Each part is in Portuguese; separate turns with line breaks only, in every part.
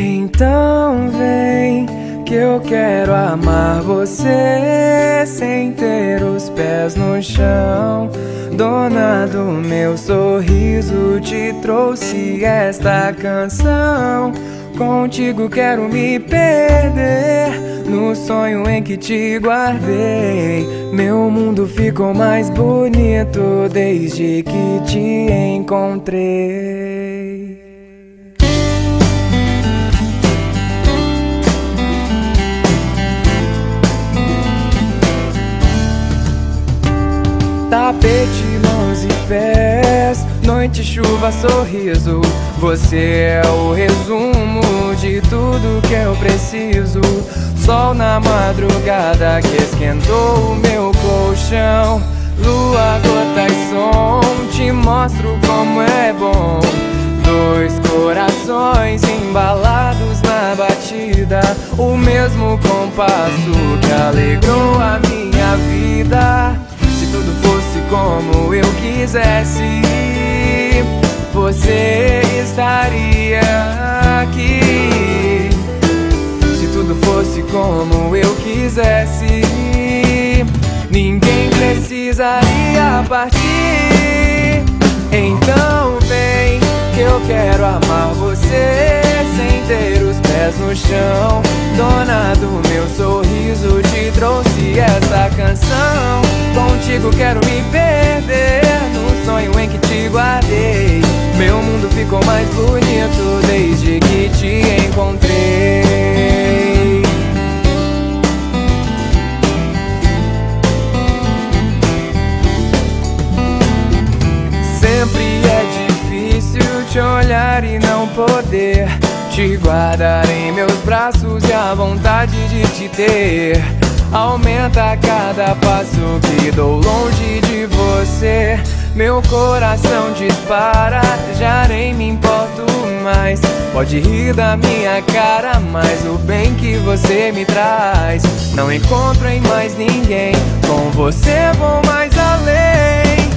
Então que eu quero amar você sem ter os pés no chão. Dona do meu sorriso, te trouxe esta canção. Contigo quero me perder no sonho em que te guardei. Meu mundo ficou mais bonito desde que te encontrei. Tapete, mãos e pés, noite, chuva, sorriso. Você é o resumo de tudo que eu preciso. Sol na madrugada que esquentou o meu colchão. Lua, gota e som, te mostro como é bom. Dois corações embalados na batida, o mesmo compasso que alegrou a minha vida. Como eu quisesse, você estaria aqui. Se tudo fosse como eu quisesse, ninguém precisaria partir. Então vem que eu quero amar você sem ter os pés no chão. Dona do meu sorriso, te trouxe essa canção. Contigo quero me perder no sonho em que te guardei. Meu mundo ficou mais bonito desde que te encontrei. Sempre é difícil te olhar e não poder te guardar em meus braços e a vontade de te ter aumenta cada passo que dou longe de você. Meu coração dispara, já nem me importo mais. Pode rir da minha cara, mas o bem que você me traz não encontro em mais ninguém. Com você vou mais além.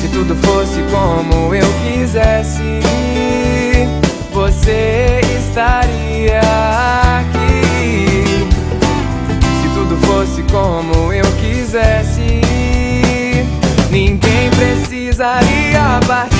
Se tudo fosse como eu quisesse, você estaria precisaria partir.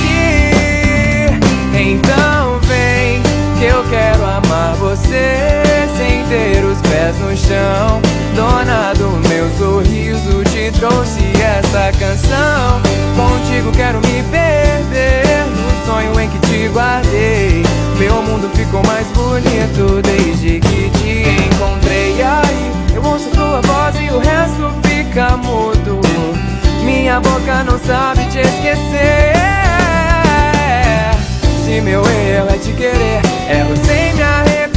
Então vem que eu quero amar você sem ter os pés no chão. Dona do meu sorriso, te trouxe essa canção. Contigo quero me perder no sonho em que te guardei. Meu mundo ficou mais bonito Minha boca não sabe te esquecer. Se meu erro é te querer, erro sem me arrepender.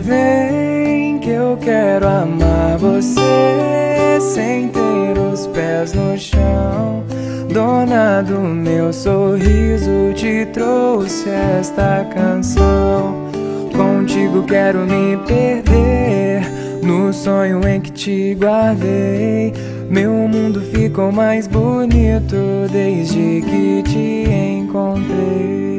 Vem que eu quero amar você sem ter os pés no chão. Dona do meu sorriso, te trouxe esta canção. Contigo quero me perder no sonho em que te guardei. Meu mundo ficou mais bonito desde que te encontrei.